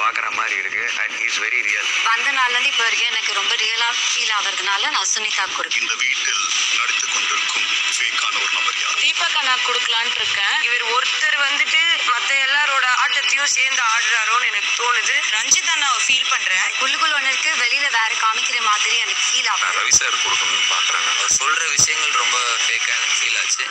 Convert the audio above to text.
பார்க்குற மாதிரி இருக்கு. அண்ட் இஸ் வெரி ரியல் வந்த நாள்லேருந்து இப்போ வரைக்கும் எனக்கு ரொம்ப ரியலாக ஃபீல் ஆகுறதுனால நான் சுனிதா கொடுக்கேன் இந்த வீட்டில் நடித்து கொண்டிருக்கும் ஃபேக்கான ஒரு நபர் யார்? தீபகா நான் கொடுக்கலான்ட்டு இருக்கேன். இவர் ஒருத்தர் வந்துட்டு மத்த எல்லாரோட ஆட்டத்தையும் சேர்ந்து ஆடுறாரோன்னு எனக்கு தோணுது. ரஞ்சிதா நான் ஃபீல் பண்றேன். உள்ளுக்குள்ள ஒன்று இருக்கு வெளியில வேற காமிக்கிற மாதிரி எனக்கு ஃபீல் ஆகும் ரவி சார் கொடுக்கணும்னு பார்க்குறேன். அவர் சொல்கிற விஷயங்கள் ரொம்ப ஃபேக்காக எனக்கு ஃபீல் ஆச்சு.